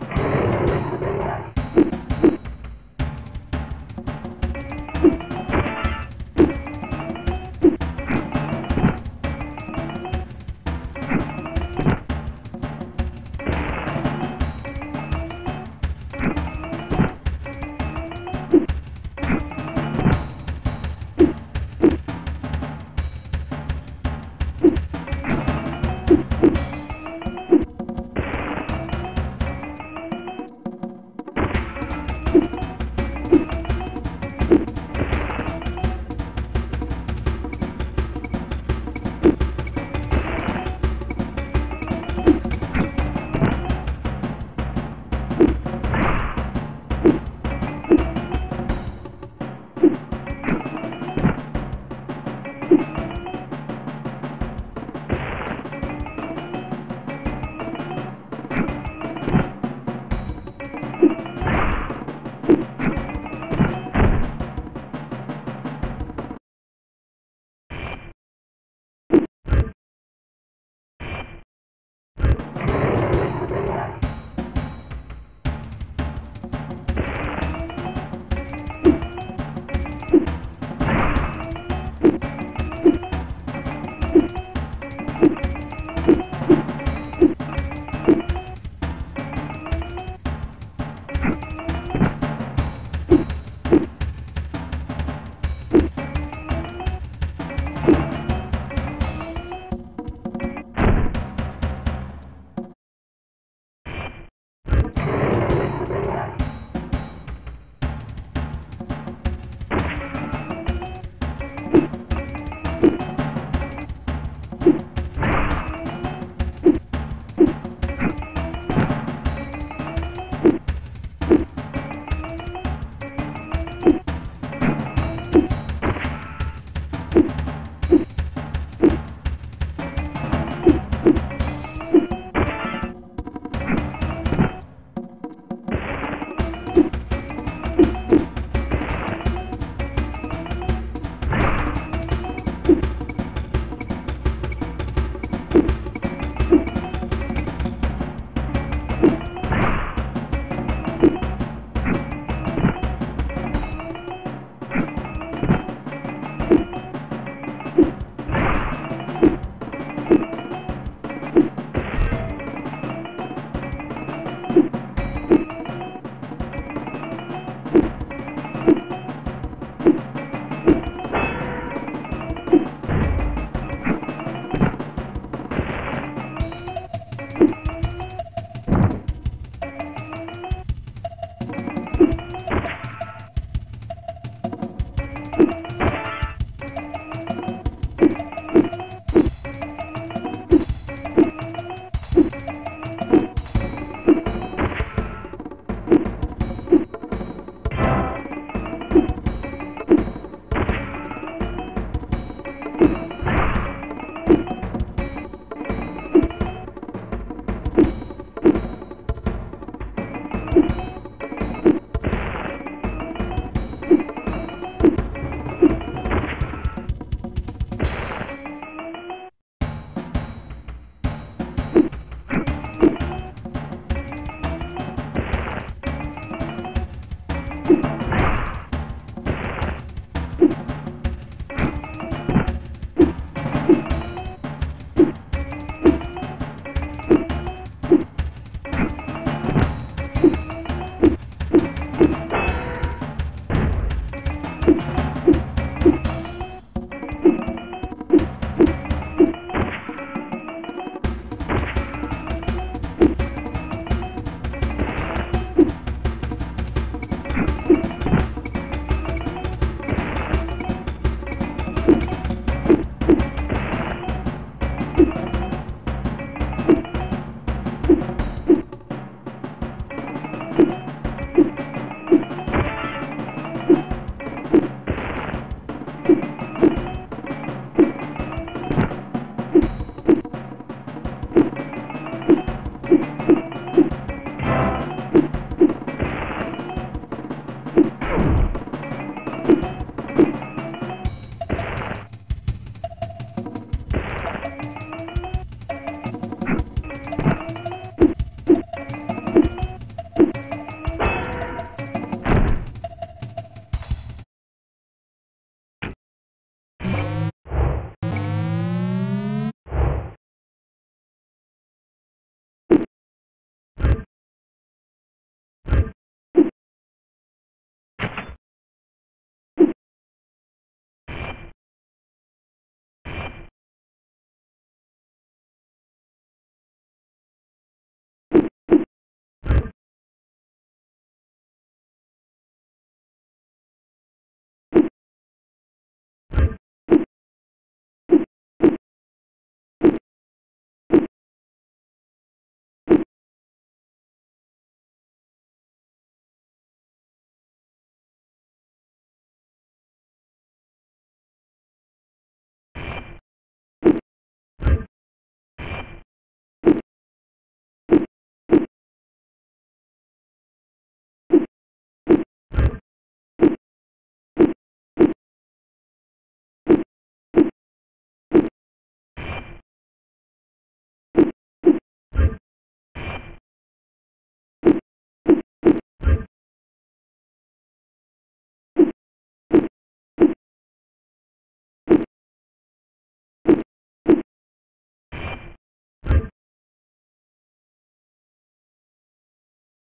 You you